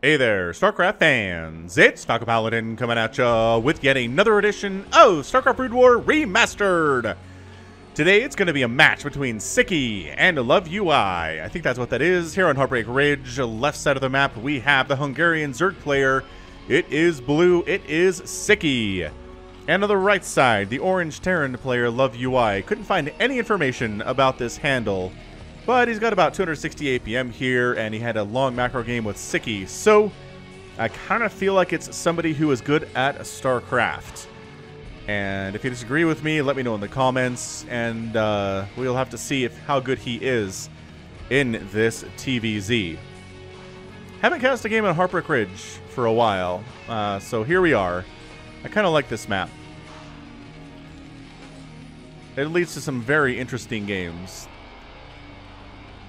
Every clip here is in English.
Hey there, StarCraft fans! It's Falcon Paladin coming at ya with yet another edition of StarCraft Brood War Remastered! Today it's going to be a match between Sziky and Love UI. I think that's what that is. Here on Heartbreak Ridge, left side of the map, we have the Hungarian Zerg player. It is blue, it is Sziky. And on the right side, the orange Terran player, Love UI. Couldn't find any information about this handle. But he's got about 260 APM here, and he had a long macro game with Sziky. So I kind of feel like it's somebody who is good at StarCraft. And if you disagree with me, let me know in the comments, and uh, we'll have to see if how good he is in this TVZ. Haven't cast a game on Heartbreak Ridge for a while, uh, so here we are. I kind of like this map. It leads to some very interesting games.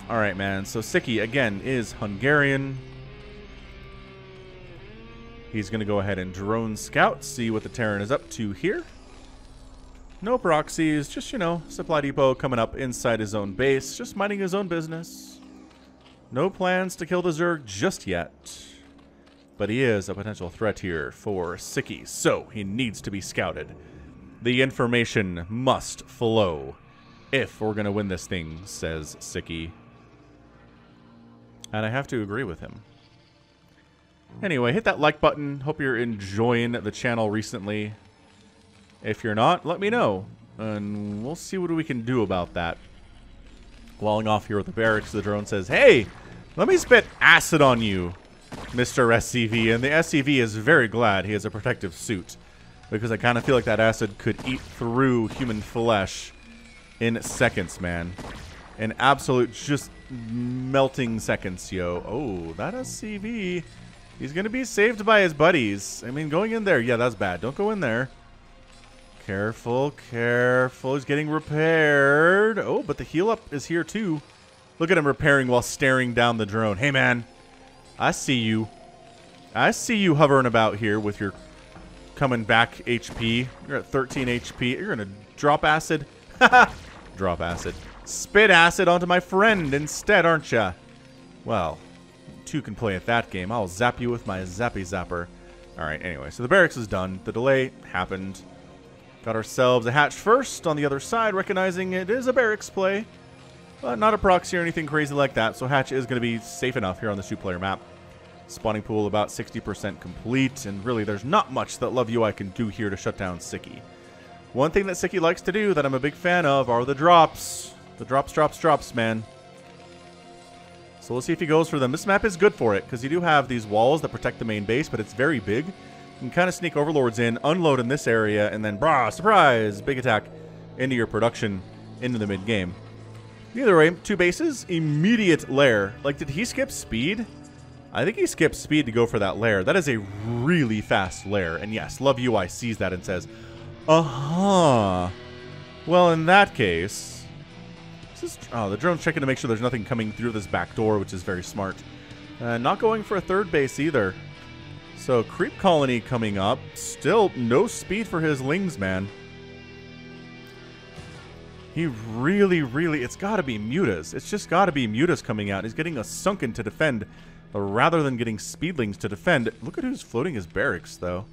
All right, man. So Sziky, again, is Hungarian. He's going to go ahead and drone scout, see what the Terran is up to here. No proxies, just, you know, supply depot coming up inside his own base, just minding his own business. No plans to kill the Zerg just yet. But he is a potential threat here for Sziky, so he needs to be scouted. The information must flow if we're going to win this thing, says Sziky. And I have to agree with him. Anyway, hit that like button. Hope you're enjoying the channel recently. If you're not, let me know. And we'll see what we can do about that. Walling off here with the barracks, the drone says, Hey, let me spit acid on you, Mr. SCV. And the SCV is very glad he has a protective suit. Because I kind of feel like that acid could eat through human flesh in seconds, man. In absolute just melting seconds, yo. Oh, that SCV. He's going to be saved by his buddies. I mean, going in there, yeah, that's bad. Don't go in there. Careful, careful. He's getting repaired. Oh, but the heal up is here too. Look at him repairing while staring down the drone. Hey, man. I see you. I see you hovering about here with your coming back HP. You're at 13 HP. You're going to drop acid. drop acid. Spit acid onto my friend instead, aren't ya? Well, two can play at that game. I'll zap you with my zappy zapper. Alright, anyway, so the barracks is done. The delay happened. Got ourselves a hatch first on the other side, recognizing it is a barracks play. But not a proxy or anything crazy like that, so hatch is going to be safe enough here on the two-player map. Spawning pool about 60% complete, and really there's not much that Love UI can do here to shut down Sziky. One thing that Sziky likes to do that I'm a big fan of are the drops. The drops, drops, drops, man. So we'll see if he goes for them. This map is good for it, because you do have these walls that protect the main base, but it's very big. You can kind of sneak overlords in, unload in this area, and then, brah, surprise, big attack into your production into the mid-game. Either way, two bases, immediate lair. Like, did he skip speed? I think he skipped speed to go for that lair. That is a really fast lair. And yes, Love UI sees that and says, uh-huh. Well, in that case, is, oh, the drone's checking to make sure there's nothing coming through this back door, which is very smart. Uh, not going for a third base either. So Creep Colony coming up. Still no speed for his Lings, man. He really, really... It's got to be Mutas. It's just got to be Mutas coming out. He's getting a Sunken to defend rather than getting Speedlings to defend. Look at who's floating his barracks, though.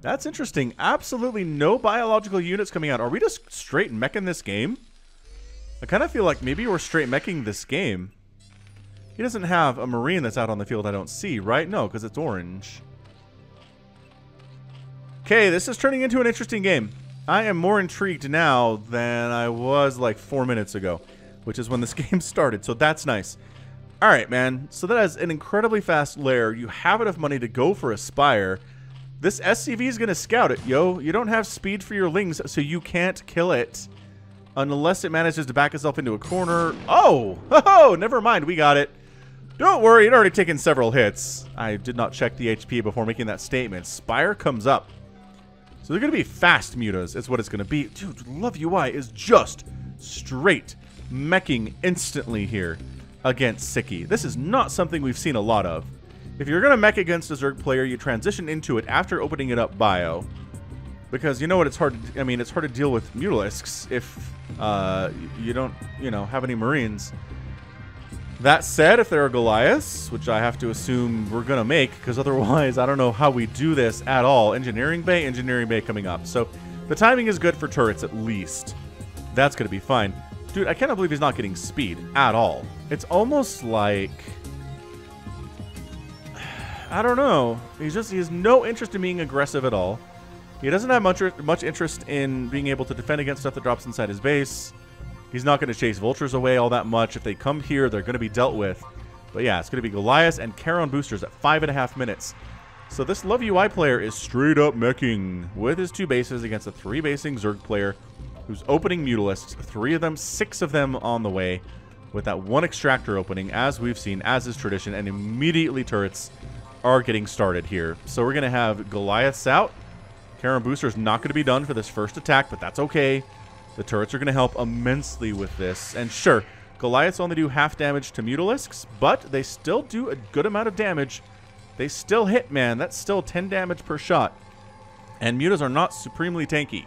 That's interesting. Absolutely no biological units coming out. Are we just straight mech in this game? I kind of feel like maybe we're straight meching this game. He doesn't have a Marine that's out on the field I don't see, right? No, because it's orange. Okay, this is turning into an interesting game. I am more intrigued now than I was like four minutes ago, which is when this game started, so that's nice. Alright, man, so that has an incredibly fast lair. You have enough money to go for a Spire. This SCV is going to scout it, yo. You don't have speed for your Lings, so you can't kill it. Unless it manages to back itself into a corner. Oh! Oh, never mind. We got it. Don't worry, it already taken several hits. I did not check the HP before making that statement. Spire comes up. So they're going to be fast mutas is what it's going to be. Dude, Love UI is just straight meching instantly here against Sziky. This is not something we've seen a lot of. If you're going to mech against a Zerg player, you transition into it after opening it up bio. Because you know what, it's hard. To, I mean, it's hard to deal with mutalisks if uh, you don't, you know, have any Marines. That said, if there are Goliaths, which I have to assume we're going to make, because otherwise I don't know how we do this at all. Engineering Bay, Engineering Bay coming up. So the timing is good for turrets at least. That's going to be fine. Dude, I cannot believe he's not getting speed at all. It's almost like... I don't know. He's just, he has no interest in being aggressive at all. He doesn't have much, much interest in being able to defend against stuff that drops inside his base. He's not going to chase vultures away all that much. If they come here, they're going to be dealt with. But yeah, it's going to be Goliath and Charon boosters at five and a half minutes. So this Love UI player is straight up meching with his two bases against a three basing Zerg player who's opening Mutalisks. Three of them, six of them on the way with that one extractor opening, as we've seen, as is tradition, and immediately turrets are getting started here. So we're going to have Goliaths out. Charon Booster is not going to be done for this first attack, but that's okay. The turrets are going to help immensely with this. And sure, Goliaths only do half damage to Mutalisks, but they still do a good amount of damage. They still hit, man. That's still 10 damage per shot. And Mutas are not supremely tanky.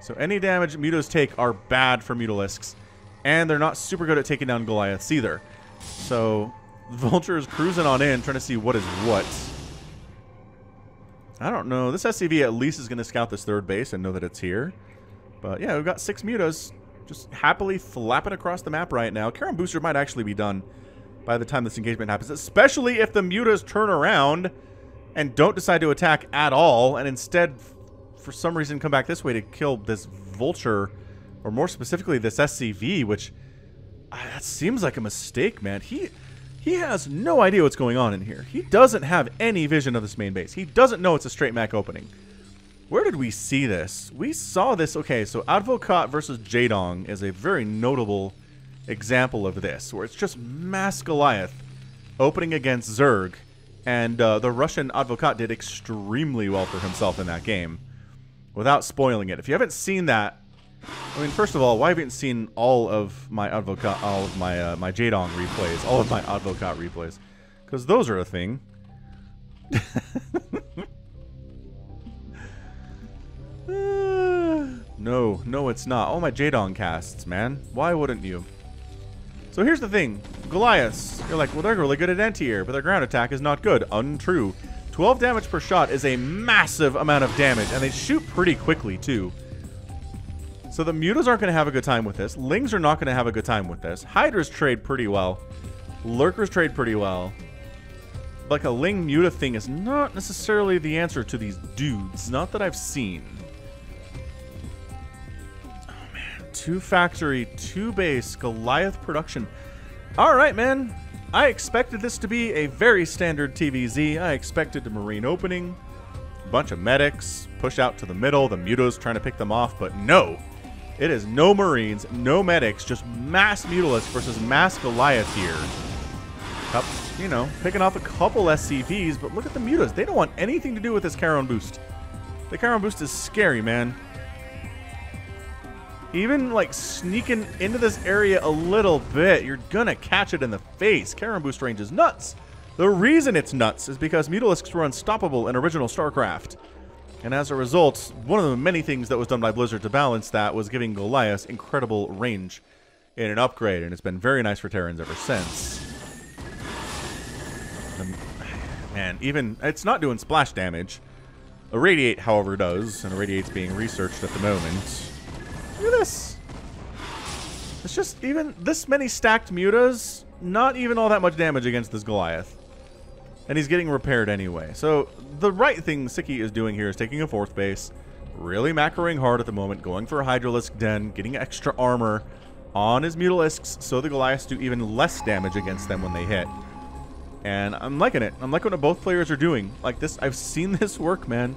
So any damage Mutas take are bad for Mutalisks. And they're not super good at taking down Goliaths either. So Vulture is cruising on in, trying to see what is what. I don't know. This SCV at least is going to scout this third base and know that it's here. But yeah, we've got six mutas just happily flapping across the map right now. Charon Booster might actually be done by the time this engagement happens, especially if the mutas turn around and don't decide to attack at all, and instead, for some reason, come back this way to kill this Vulture, or more specifically, this SCV, which uh, that seems like a mistake, man. He he has no idea what's going on in here. He doesn't have any vision of this main base. He doesn't know it's a straight mech opening. Where did we see this? We saw this. Okay, so Advocat versus Jaedong is a very notable example of this, where it's just mass Goliath opening against Zerg, and uh, the Russian Advocat did extremely well for himself in that game, without spoiling it. If you haven't seen that, I mean, first of all, why haven't you seen all of my Advocat, all of my uh, my Jaedong replays, all of my Advocat replays? Because those are a thing. no, no it's not. All my Jaedong casts, man. Why wouldn't you? So here's the thing. Goliaths. You're like, well, they're really good at anti-air, but their ground attack is not good. Untrue. 12 damage per shot is a massive amount of damage, and they shoot pretty quickly, too. So the Mutas aren't going to have a good time with this. Lings are not going to have a good time with this. Hydras trade pretty well. Lurkers trade pretty well. Like a Ling Muta thing is not necessarily the answer to these dudes. Not that I've seen. Oh man, Two factory, two base, Goliath production. All right, man. I expected this to be a very standard TVZ. I expected a Marine opening, bunch of medics, push out to the middle, the Mutas trying to pick them off, but no. It is no Marines, no medics, just mass Mutalisks versus mass Goliath here. Cup, you know, picking off a couple SCVs, but look at the Mutas. They don't want anything to do with this Charon boost. The Charon boost is scary, man. Even, like, sneaking into this area a little bit, you're gonna catch it in the face. Charon Boost range is nuts. The reason it's nuts is because Mutalisks were unstoppable in original StarCraft. And as a result, one of the many things that was done by Blizzard to balance that was giving Goliath incredible range in an upgrade, and it's been very nice for Terrans ever since. Um, man, even, it's not doing splash damage. Irradiate, however, does, and Irradiate's being researched at the moment. Look at this. It's just even this many stacked mutas, not even all that much damage against this Goliath. And he's getting repaired anyway. So the right thing Sziky is doing here is taking a fourth base, really macroing hard at the moment, going for a Hydralisk Den, getting extra armor on his Mutalisks so the Goliaths do even less damage against them when they hit. And I'm liking it. I'm liking what both players are doing. Like this, I've seen this work, man.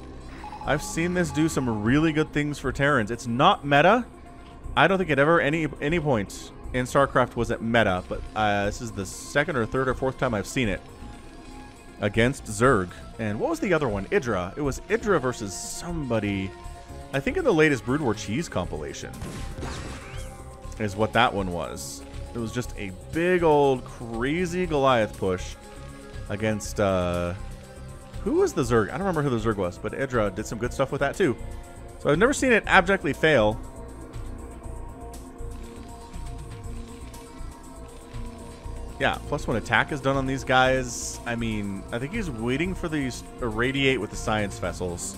I've seen this do some really good things for Terrans. It's not meta. I don't think at ever any any point in StarCraft was it meta, but uh, this is the second or third or fourth time I've seen it against Zerg. And what was the other one? Idra. It was Idra versus somebody. I think in the latest Brood War Cheese compilation is what that one was. It was just a big old crazy Goliath push against uh, who was the Zerg? I don't remember who the Zerg was, but Idra did some good stuff with that too. So I've never seen it abjectly fail. Yeah, plus one attack is done on these guys. I mean, I think he's waiting for these irradiate with the science vessels.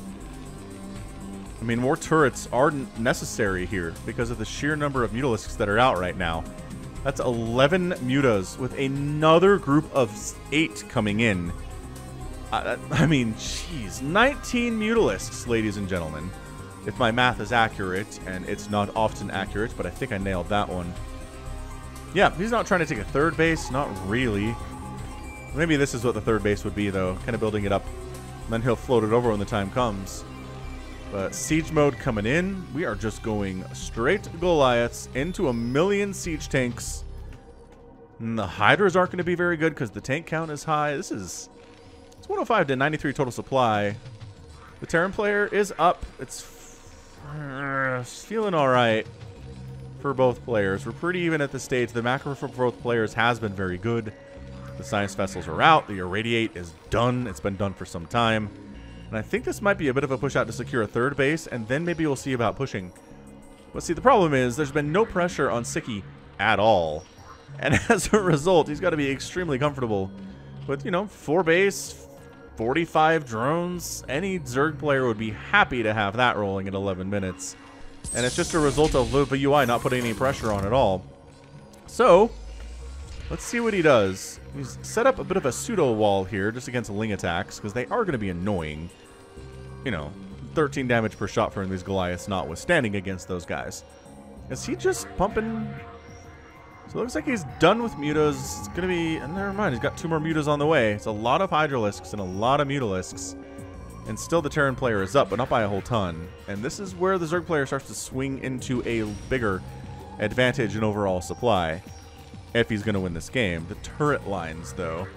I mean, more turrets aren't necessary here because of the sheer number of mutalisks that are out right now. That's 11 mutas with another group of 8 coming in. I, I mean, jeez, 19 mutalisks, ladies and gentlemen. If my math is accurate, and it's not often accurate, but I think I nailed that one. Yeah, he's not trying to take a third base. Not really. Maybe this is what the third base would be, though. Kind of building it up. And then he'll float it over when the time comes. But siege mode coming in. We are just going straight Goliaths into a million siege tanks. And the Hydras aren't going to be very good because the tank count is high. This is... It's 105 to 93 total supply. The Terran player is up. It's feeling alright for both players. We're pretty even at the stage. The macro for both players has been very good. The science vessels are out. The irradiate is done. It's been done for some time. And I think this might be a bit of a push out to secure a third base, and then maybe we'll see about pushing. But see, the problem is there's been no pressure on Sziky at all. And as a result, he's got to be extremely comfortable with, you know, four base, 45 drones. Any Zerg player would be happy to have that rolling in 11 minutes. And it's just a result of the UI not putting any pressure on at all. So, let's see what he does. He's set up a bit of a pseudo wall here just against Ling attacks, because they are going to be annoying. You know, 13 damage per shot from these Goliaths notwithstanding against those guys. Is he just pumping... So it looks like he's done with mutas. It's going to be... Never mind, he's got two more mutas on the way. It's a lot of Hydralisks and a lot of Mutalisks. And still the Terran player is up, but not by a whole ton. And this is where the Zerg player starts to swing into a bigger advantage in overall supply. If he's going to win this game. The turret lines, though.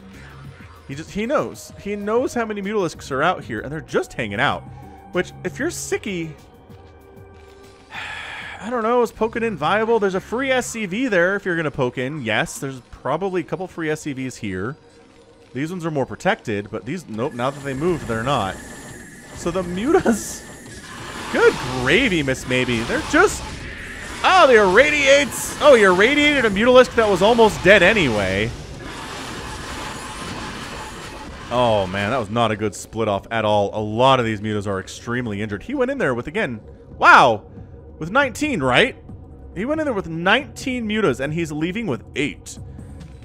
He just he knows. He knows how many Mutalisks are out here, and they're just hanging out. Which, if you're Sziky, I don't know, is poking in viable? There's a free SCV there if you're going to poke in. Yes, there's probably a couple free SCVs here. These ones are more protected, but these, nope, now that they moved, they're not. So the mutas, good gravy, Miss Maybe. They're just, oh, they irradiates. Oh, he irradiated a mutalisk that was almost dead anyway. Oh, man, that was not a good split off at all. A lot of these mutas are extremely injured. He went in there with, again, wow, with 19, right? He went in there with 19 mutas, and he's leaving with 8.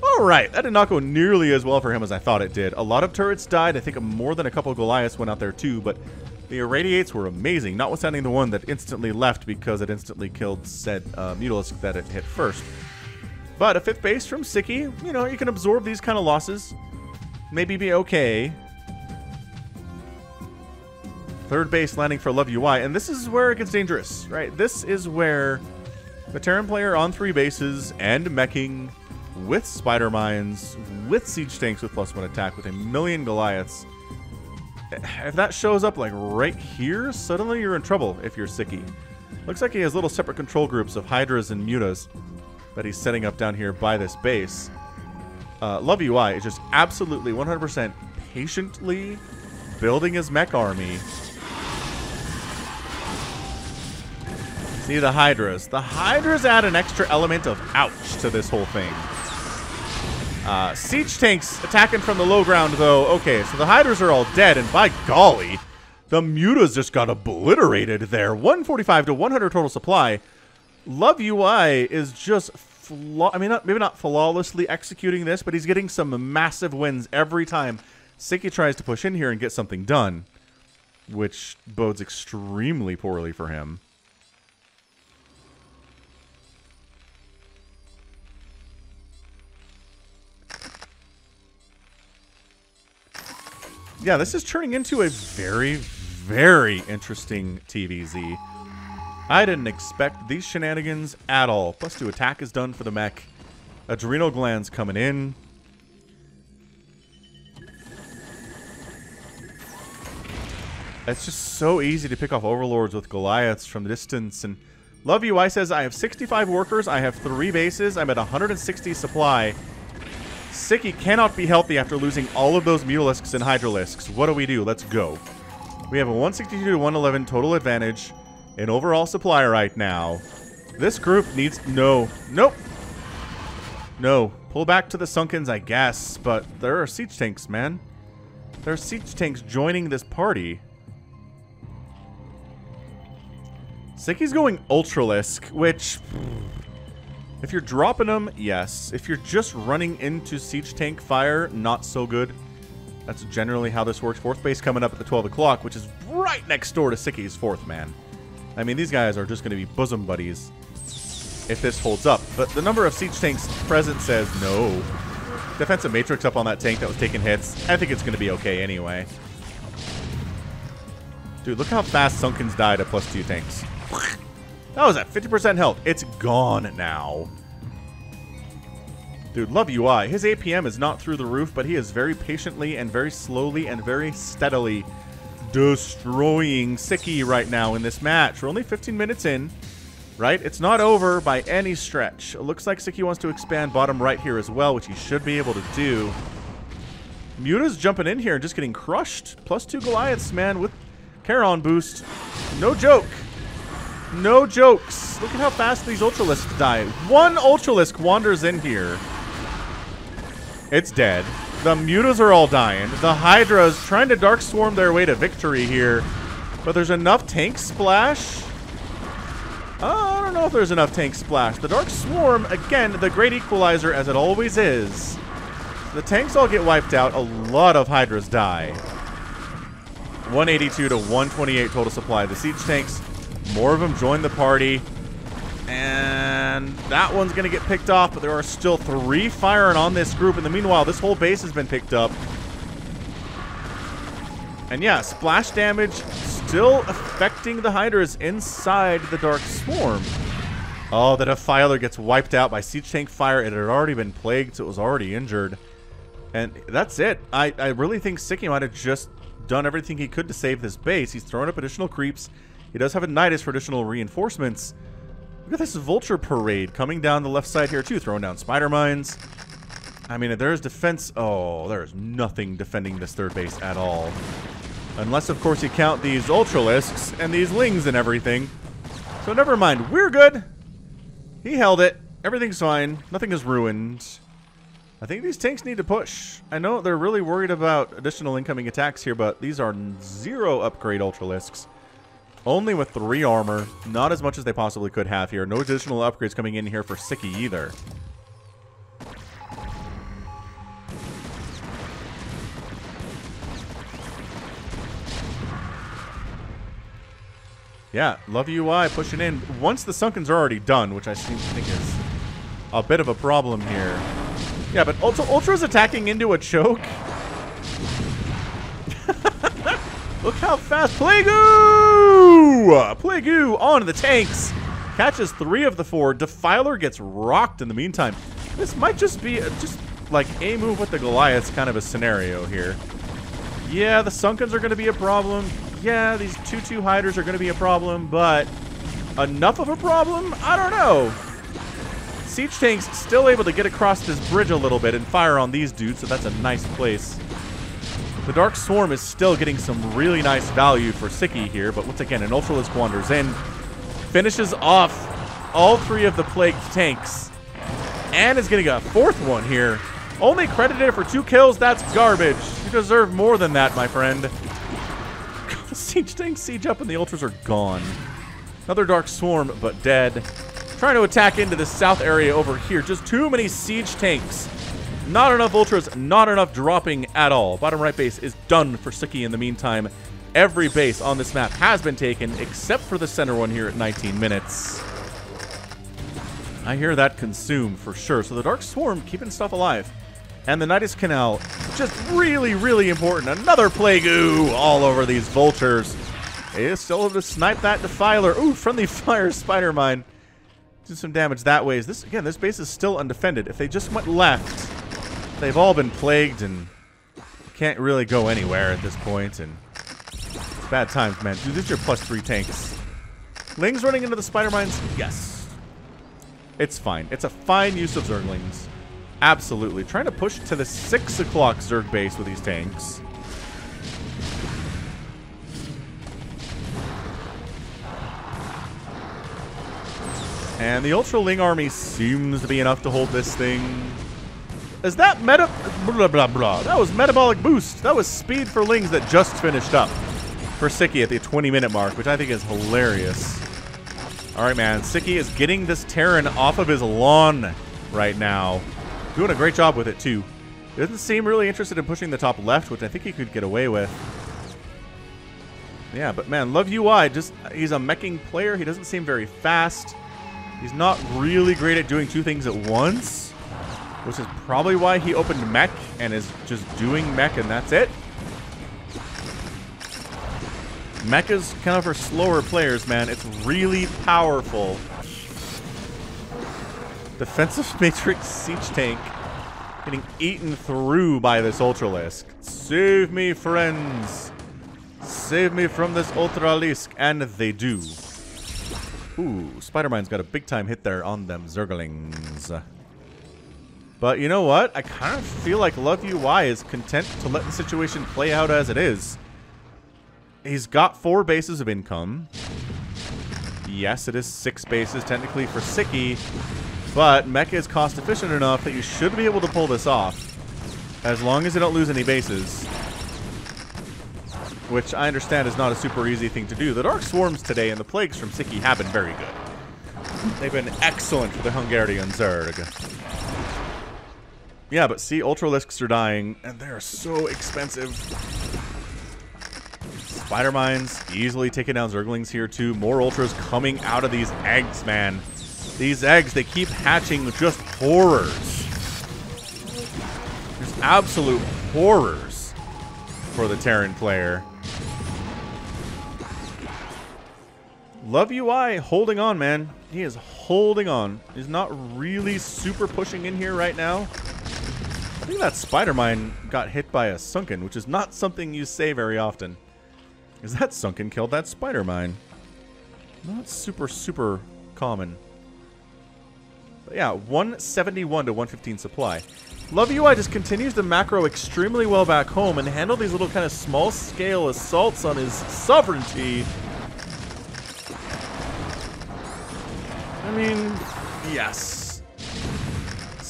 Alright, that did not go nearly as well for him as I thought it did. A lot of turrets died. I think more than a couple Goliaths went out there too, but the irradiates were amazing, notwithstanding the one that instantly left because it instantly killed said uh, Mutalisk that it hit first. But a fifth base from Sziky, you know, you can absorb these kind of losses. Maybe be okay. Third base landing for Love UI, and this is where it gets dangerous, right? This is where the Terran player on three bases and meching with spider mines, with siege tanks with plus one attack, with a million Goliaths. If that shows up like right here, suddenly you're in trouble if you're Sziky. Looks like he has little separate control groups of Hydras and Mutas that he's setting up down here by this base. Uh, Love UI is just absolutely 100% patiently building his mech army. See the Hydras. The Hydras add an extra element of ouch to this whole thing. Uh, siege tanks attacking from the low ground, though. Okay, so the Hydras are all dead, and by golly, the Mutas just got obliterated there. 145 to 100 total supply. Love UI is just, I mean, not, maybe not flawlessly executing this, but he's getting some massive wins every time Sziky tries to push in here and get something done, which bodes extremely poorly for him. Yeah, this is turning into a very, very interesting TVZ. I didn't expect these shenanigans at all. Plus two attack is done for the mech. Adrenal glands coming in. It's just so easy to pick off overlords with Goliaths from distance. And Love UI says, I have 65 workers, I have three bases, I'm at 160 supply. Sziky cannot be healthy after losing all of those Mutalisks and Hydralisks. What do we do? Let's go. We have a 162 to 111 total advantage in overall supply right now. This group needs... No. Nope. No. Pull back to the Sunkens, I guess. But there are siege tanks, man. There are siege tanks joining this party. Sziky's going Ultralisk, which... If you're dropping them, yes. If you're just running into siege tank fire, not so good. That's generally how this works. Fourth base coming up at the 12 o'clock, which is right next door to Sziky's fourth man. I mean, these guys are just going to be bosom buddies if this holds up. But the number of siege tanks present says no. Defensive matrix up on that tank that was taking hits. I think it's going to be okay anyway. Dude, look how fast Sunkens died at plus two tanks. That was at 50% health. It's gone now. Dude, love UI. His APM is not through the roof, but he is very patiently and very slowly and very steadily destroying Sziky right now in this match. We're only 15 minutes in, right? It's not over by any stretch. It looks like Sziky wants to expand bottom right here as well, which he should be able to do. Muta's jumping in here and just getting crushed. Plus two Goliaths, man, with Charon boost. No joke. No jokes. Look at how fast these Ultralisks die. One Ultralisk wanders in here. It's dead. The Mutas are all dying. The Hydras trying to Dark Swarm their way to victory here. But there's enough tank splash. Uh, I don't know if there's enough tank splash. The Dark Swarm, again, the great equalizer as it always is. The tanks all get wiped out. A lot of Hydras die. 182 to 128 total supply. The siege tanks, more of them join the party. And that one's going to get picked off, but there are still three firing on this group. In the meanwhile, this whole base has been picked up. And yeah, splash damage still affecting the Hydras inside the Dark Swarm. Oh, the Defiler gets wiped out by Siege Tank fire. It had already been plagued, so it was already injured. And that's it. I, I really think Sziky might have just done everything he could to save this base. He's thrown up additional creeps. He does have a Nidus for additional reinforcements. Look at this Vulture Parade coming down the left side here, too. Throwing down Spider Mines. I mean, there's defense... Oh, there's nothing defending this third base at all. Unless, of course, you count these Ultralisks and these Lings and everything. So never mind. We're good. He held it. Everything's fine. Nothing is ruined. I think these tanks need to push. I know they're really worried about additional incoming attacks here, but these are zero upgrade Ultralisks. Only with three armor. Not as much as they possibly could have here. No additional upgrades coming in here for Sziky either. Yeah, love UI pushing in. Once the Sunkens are already done, which I seem to think is a bit of a problem here. Yeah, but Ultra Ultra's attacking into a choke. Look how fast Plague-Oo! Uh, Plague-Oo on the tanks. Catches three of the four. Defiler gets rocked in the meantime. This might just be a, just like a move with the Goliaths kind of a scenario here. Yeah, the Sunkens are going to be a problem. Yeah, these 2-2 Hydras are going to be a problem, but enough of a problem? I don't know. Siege Tank's still able to get across this bridge a little bit and fire on these dudes, so that's a nice place. The Dark Swarm is still getting some really nice value for Sziky here, but once again, an Ultralisk wanders in, finishes off all three of the Plagued tanks, and is getting a fourth one here. Only credited for two kills, that's garbage. You deserve more than that, my friend. siege tanks siege up and the Ultras are gone. Another Dark Swarm, but dead. Trying to attack into the south area over here. Just too many siege tanks. Not enough Ultras, not enough dropping at all. Bottom right base is done for Sziky in the meantime. Every base on this map has been taken, except for the center one here at 19 minutes. I hear that consume for sure. So the Dark Swarm keeping stuff alive. And the Nidus Canal, just really, really important. Another Plague-Oo all over these Vultures. They still able to snipe that Defiler. Ooh, friendly fire Spider Mine. Do some damage that way. Is This Again, this base is still undefended. If they just went left, They've all been plagued and can't really go anywhere at this point, and bad times, man. Dude, this is your plus three tanks. Lings running into the spider mines? Yes. It's fine. It's a fine use of Zerglings. Absolutely. Trying to push to the 6 o'clock Zerg base with these tanks. And the Ultra Ling army seems to be enough to hold this thing. Is that meta... Blah, blah, blah. That was metabolic boost. That was speed for Lings that just finished up for Sziky at the 20-minute mark, which I think is hilarious. All right, man. Sziky is getting this Terran off of his lawn right now. Doing a great job with it, too. Doesn't seem really interested in pushing the top left, which I think he could get away with. Yeah, but man, Love UI, just he's a meching player. He doesn't seem very fast. He's not really great at doing two things at once, which is probably why he opened mech and is just doing mech and that's it. Mech is kind of for slower players, man. It's really powerful. Defensive Matrix Siege Tank getting eaten through by this Ultralisk. Save me, friends. Save me from this Ultralisk. And they do. Ooh, Spider-Mine's got a big time hit there on them Zerglings. But you know what? I kind of feel like Love UI is content to let the situation play out as it is. He's got four bases of income. Yes, it is six bases technically for Sziky, but Mecha is cost efficient enough that you should be able to pull this off. As long as you don't lose any bases. Which I understand is not a super easy thing to do. The Dark Swarms today and the Plagues from Sziky have been very good. They've been excellent for the Hungarian Zerg. Yeah, but see, Ultralisks are dying, and they're so expensive. Spider Mines easily taking down Zerglings here, too. More Ultras coming out of these eggs, man. These eggs, they keep hatching just horrors. Just absolute horrors for the Terran player. Love UI holding on, man. He is holding on. He's not really super pushing in here right now. I think that Spider Mine got hit by a Sunken, which is not something you say very often. Is that Sunken killed that Spider Mine? Not super, super common. But yeah, 171 to 115 supply. Love UI just continues to macro extremely well back home and handle these little kind of small-scale assaults on his sovereignty. I mean, yes.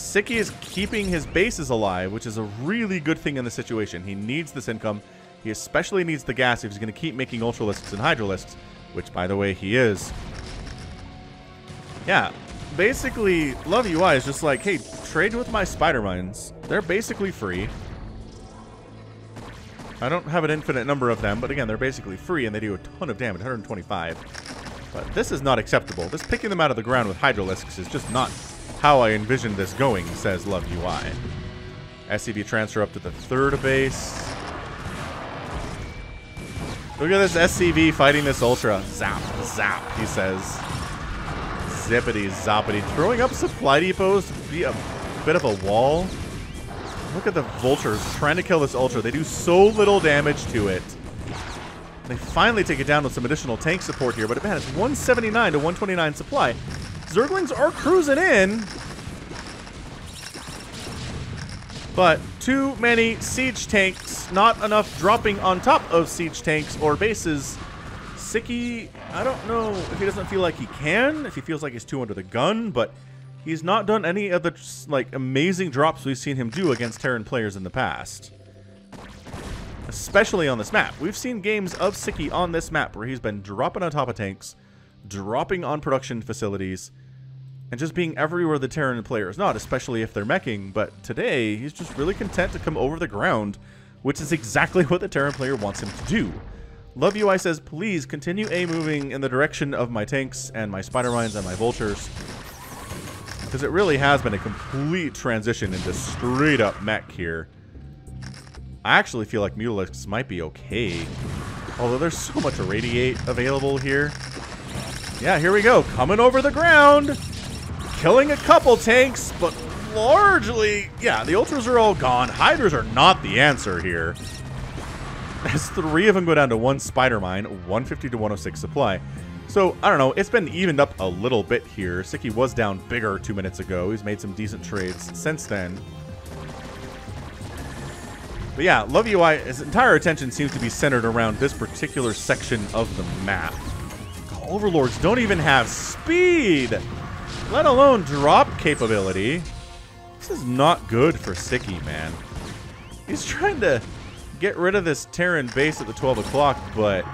Sziky is keeping his bases alive, which is a really good thing in the situation. He needs this income. He especially needs the gas if he's going to keep making Ultralisks and Hydralisks, which, by the way, he is. Yeah, basically, Love UI is just like, hey, trade with my Spider Mines. They're basically free. I don't have an infinite number of them, but again, they're basically free and they do a ton of damage, 125. But this is not acceptable. This picking them out of the ground with Hydralisks is just not how I envisioned this going, says Love UI. SCV transfer up to the third base. Look at this SCV fighting this Ultra. Zap, zap, he says zippity zoppity. Throwing up supply depots to be a bit of a wall. Look at the vultures trying to kill this ultra. They do so little damage to it. They finally take it down with some additional tank support here, but man, it's 179 to 129 supply. Zerglings are cruising in. But too many siege tanks, not enough dropping on top of siege tanks or bases Sziky, I don't know if he doesn't feel like he can, if he feels like he's too under the gun, but he's not done any of the like amazing drops we've seen him do against Terran players in the past. Especially on this map. We've seen games of Sziky on this map where he's been dropping on top of tanks, dropping on production facilities, and just being everywhere the Terran player is not, especially if they're meching, but today he's just really content to come over the ground, which is exactly what the Terran player wants him to do. Love UI says, please continue A moving in the direction of my tanks and my spider mines and my vultures. Because it really has been a complete transition into straight up mech here. I actually feel like Mutalisks might be okay. Although there's so much Irradiate available here. Yeah, here we go. Coming over the ground. Killing a couple tanks, but largely, yeah, the Ultras are all gone. Hydras are not the answer here as three of them go down to one Spider Mine, 150 to 106 supply. So, I don't know, it's been evened up a little bit here. Sziky was down bigger two minutes ago. He's made some decent trades since then. But yeah, Love UI, his entire attention seems to be centered around this particular section of the map. Overlords don't even have speed! let alone drop capability. This is not good for Sziky, man. He's trying to get rid of this Terran base at the 12 o'clock, but...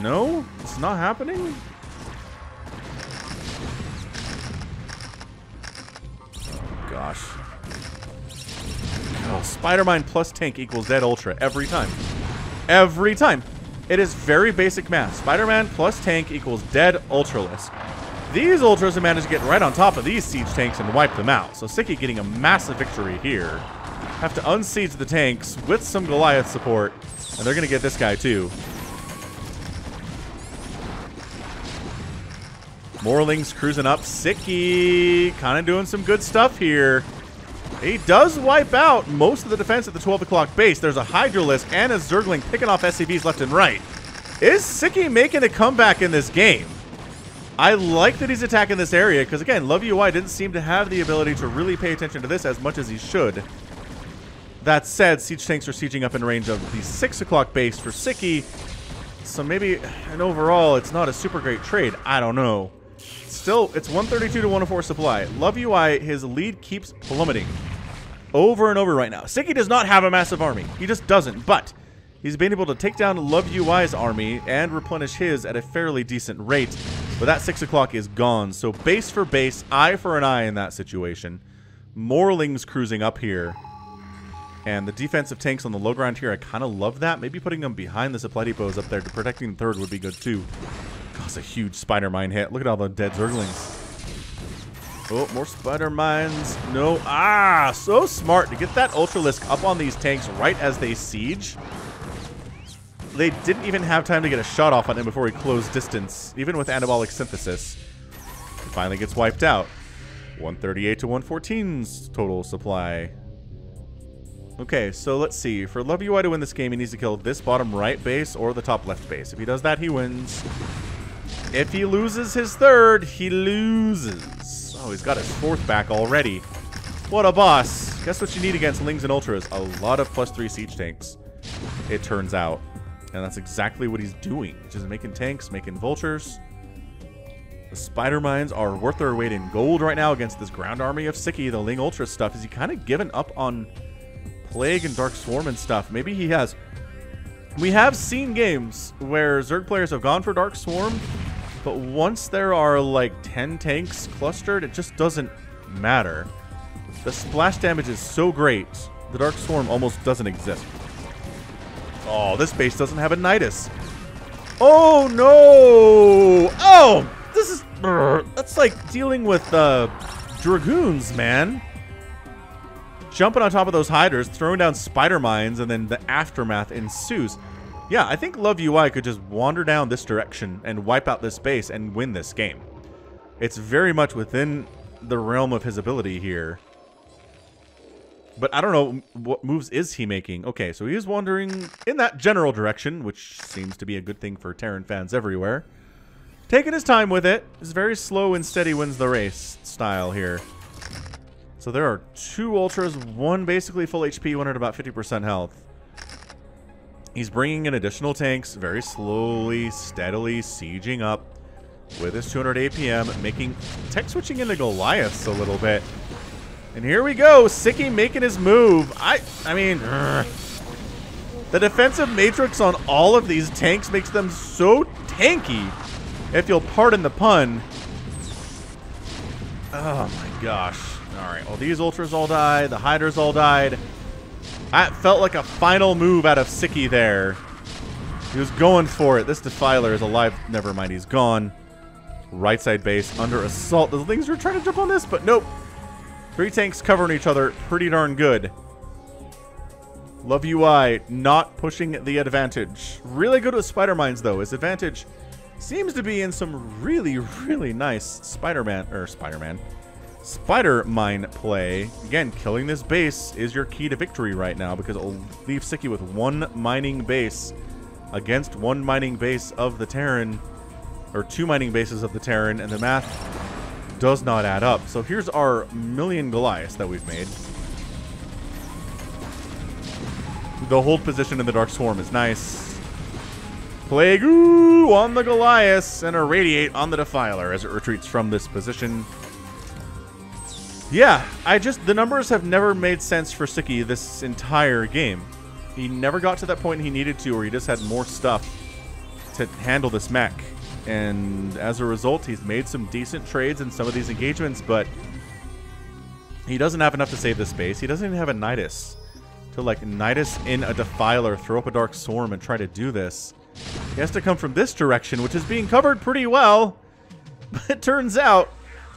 No? It's not happening? Oh, gosh. Oh, Spider-Mine plus tank equals dead Ultra every time. Every time. It is very basic math. Spider-Man plus tank equals dead Ultralisk. These Ultras have managed to get right on top of these siege tanks and wipe them out. So Sziky getting a massive victory here. Have to unsiege the tanks with some Goliath support. And they're going to get this guy too. Morlings cruising up. Sziky kind of doing some good stuff here. He does wipe out most of the defense at the 12 o'clock base. There's a Hydralisk and a Zergling picking off SCVs left and right. Is Sziky making a comeback in this game? I like that he's attacking this area because, again, Love UI didn't seem to have the ability to really pay attention to this as much as he should. That said, siege tanks are sieging up in range of the 6 o'clock base for Sziky, so maybe, and overall, it's not a super great trade. I don't know. Still, it's 132 to 104 supply. Love UI, his lead keeps plummeting over and over right now. Sziky does not have a massive army. He just doesn't, but he's been able to take down Love UI's army and replenish his at a fairly decent rate. But that 6 o'clock is gone, so base for base, eye for an eye in that situation. Morlings cruising up here. And the defensive tanks on the low ground here, I kind of love that. Maybe putting them behind the supply depots up there to protecting the third would be good too. That's a huge spider mine hit. Look at all the dead Zerglings. Oh, more spider mines. No. Ah, so smart to get that Ultralisk up on these tanks right as they siege. They didn't even have time to get a shot off on him before he closed distance, even with anabolic synthesis. He finally gets wiped out. 138 to 114's total supply. Okay, so let's see. For Love UI to win this game, he needs to kill this bottom right base or the top left base. If he does that, he wins. If he loses his third, he loses. Oh, he's got his fourth back already. What a boss. Guess what you need against Lings and Ultras? A lot of plus three siege tanks, it turns out. And that's exactly what he's doing. Just making tanks, making vultures. The spider mines are worth their weight in gold right now against this ground army of Sziky. The Ling Ultra stuff. Is he kind of given up on Plague and Dark Swarm and stuff. Maybe he has. We have seen games where Zerg players have gone for Dark Swarm, but once there are like 10 tanks clustered, it just doesn't matter. The splash damage is so great, the Dark Swarm almost doesn't exist. Oh, this base doesn't have a Nidus. Oh, no! Oh! This is... That's like dealing with uh, Dragoons, man jumping on top of those Hydras, throwing down spider mines, and then the aftermath ensues. Yeah, I think Love UI could just wander down this direction and wipe out this base and win this game. It's very much within the realm of his ability here. But I don't know what moves is he making. Okay, so he is wandering in that general direction, which seems to be a good thing for Terran fans everywhere. Taking his time with it. It's very slow and steady wins the race style here. So there are two Ultras, one basically full HP, one at about 50% health. He's bringing in additional tanks, very slowly, steadily sieging up with his 200 APM, making tech switching into Goliaths a little bit. And here we go, Sziky making his move. I, I mean, the defensive matrix on all of these tanks makes them so tanky, if you'll pardon the pun. Oh my gosh. Alright, well these ultras all died, the Hydras all died. That felt like a final move out of Sziky there. He was going for it. This Defiler is alive. Never mind, he's gone. Right side base under assault. The things were trying to jump on this, but nope. Three tanks covering each other pretty darn good. Love UI not pushing the advantage. Really good with Spider Mines, though. His advantage seems to be in some really, really nice Spider-Man, or Spider-Man, Spider Mine play. Again, killing this base is your key to victory right now because it'll leave Sziky with one mining base against one mining base of the Terran, or two mining bases of the Terran, and the math does not add up. So here's our million Goliaths that we've made. The hold position in the Dark Swarm is nice. Plague on the Goliath and Irradiate on the Defiler as it retreats from this position. Yeah, I just, the numbers have never made sense for Sziky this entire game. He never got to that point he needed to, or he just had more stuff to handle this mech. And as a result, he's made some decent trades in some of these engagements, but he doesn't have enough to save the space. He doesn't even have a Nidus to like Nidus in a Defiler, throw up a Dark Swarm, and try to do this. He has to come from this direction, which is being covered pretty well. But it turns out...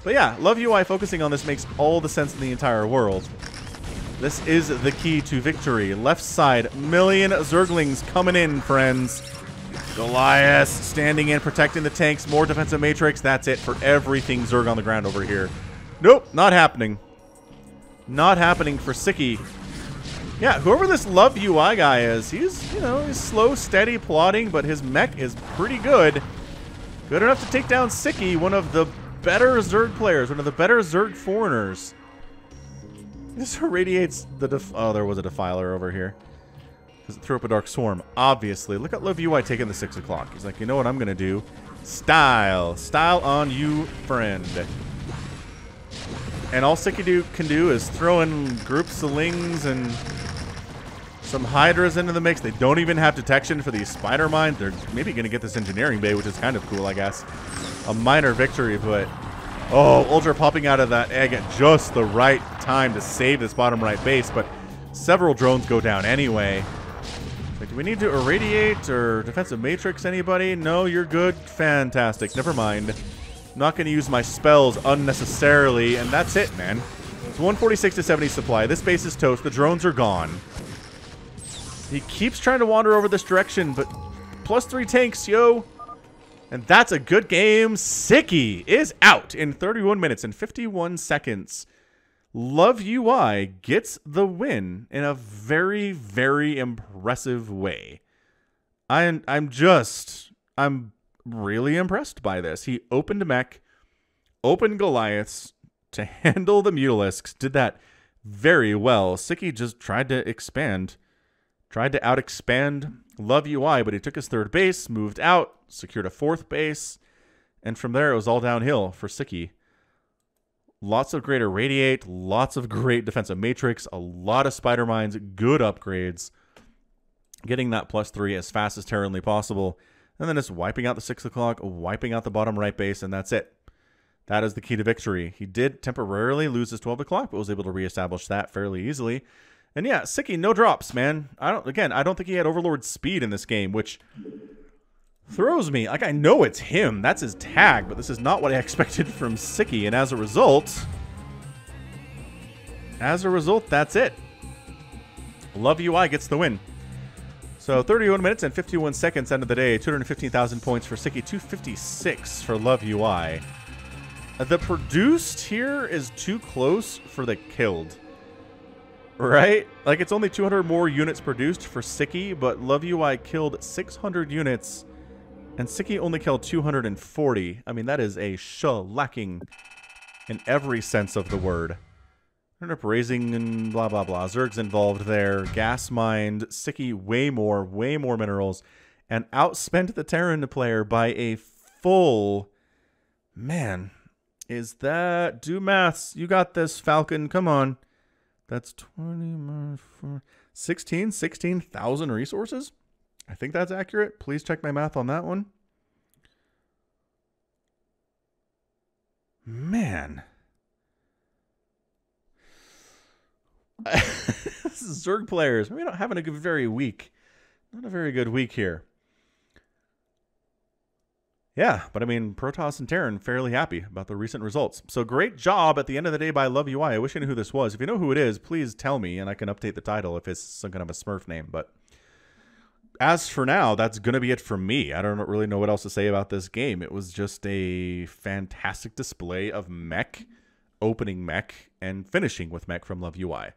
But yeah, Love UI focusing on this makes all the sense in the entire world. This is the key to victory. Left side, million Zerglings coming in, friends. Goliath standing in, protecting the tanks. More defensive matrix. That's it for everything Zerg on the ground over here. Nope, not happening. Not happening for Sziky. Yeah, whoever this Love UI guy is, he's, you know, he's slow, steady, plotting, but his mech is pretty good. Good enough to take down Sziky, one of the better Zerg players, one of the better Zerg foreigners. This irradiates the def Oh, there was a Defiler over here. Because it threw up a Dark Swarm, obviously. Look at Love UI taking the 6 o'clock. He's like, you know what I'm going to do? Style. Style on you, friend. And all Sziky do can do is throw in groups of lings and some Hydras into the mix. They don't even have detection for these Spider Mines. They're maybe going to get this Engineering Bay, which is kind of cool, I guess. A minor victory, but... Oh, Ultra popping out of that egg at just the right time to save this bottom right base, but several drones go down anyway. Like, do we need to irradiate or defensive matrix anybody? No, you're good. Fantastic. Never mind. Not going to use my spells unnecessarily, and that's it, man. It's 146 to 70 supply. This base is toast. The drones are gone. He keeps trying to wander over this direction, but plus three tanks, yo. And that's a good game. Sziky is out in 31 minutes and 51 seconds. Love UI gets the win in a very, very impressive way. I'm, I'm just, I'm really impressed by this. He opened mech, opened Goliaths to handle the Mutalisks, did that very well. Sziky just tried to expand Tried to out-expand Love UI, but he took his third base, moved out, secured a fourth base, and from there it was all downhill for Sziky. Lots of great irradiate, lots of great defensive matrix, a lot of spider mines, good upgrades. Getting that plus three as fast as terribly possible, and then just wiping out the six o'clock, wiping out the bottom right base, and that's it. That is the key to victory. He did temporarily lose his 12 o'clock, but was able to reestablish that fairly easily. And yeah, Sziky, no drops, man. I don't. Again, I don't think he had Overlord speed in this game, which throws me. Like I know it's him. That's his tag, but this is not what I expected from Sziky. And as a result, as a result, that's it. Love UI gets the win. So 31 minutes and 51 seconds end of the day. 215,000 points for Sziky. 256 for Love UI. Uh, the produced here is too close for the killed. Right? Like, it's only 200 more units produced for Sziky, but Love UI killed 600 units, and Sziky only killed 240. I mean, that is a shellacking in every sense of the word. Ended up raising and blah, blah, blah. Zerg's involved there. Gas mined. Sziky, way more, way more minerals, and outspent the Terran player by a full... Man, is that... Do maths. You got this, Falcon. Come on. That's 20 16, 16,000 resources. I think that's accurate. Please check my math on that one. Man. Zerg players, we're not having a good, very week. Not a very good week here. Yeah, but I mean, Protoss and Terran fairly happy about the recent results. So great job at the end of the day by Love UI. I wish I knew who this was. If you know who it is, please tell me, and I can update the title if it's some kind of a Smurf name. But as for now, that's going to be it from me. I don't really know what else to say about this game. It was just a fantastic display of mech, opening mech, and finishing with mech from Love UI.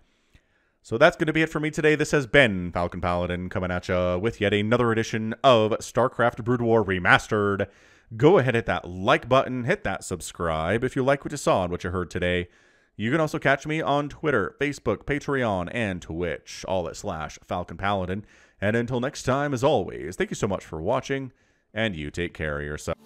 So that's going to be it for me today. This has been Falcon Paladin coming at you with yet another edition of StarCraft Brood War Remastered go ahead, hit that like button, hit that subscribe if you like what you saw and what you heard today. You can also catch me on Twitter, Facebook, Patreon, and Twitch, all at slash Falcon Paladin. And until next time, as always, thank you so much for watching, and you take care of yourself.